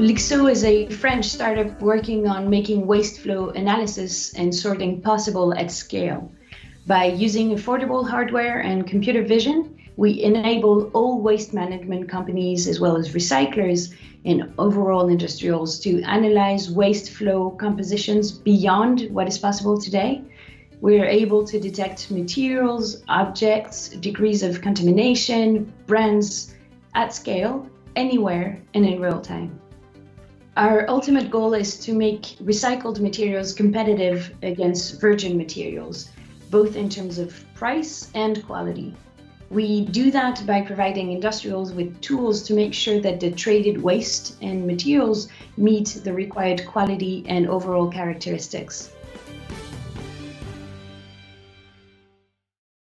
Lixo is a French startup working on making waste flow analysis and sorting possible at scale. By using affordable hardware and computer vision, we enable all waste management companies as well as recyclers and overall industrials to analyze waste flow compositions beyond what is possible today. We are able to detect materials, objects, degrees of contamination, brands at scale, anywhere, and in real time. Our ultimate goal is to make recycled materials competitive against virgin materials, both in terms of price and quality. We do that by providing industrials with tools to make sure that the traded waste and materials meet the required quality and overall characteristics.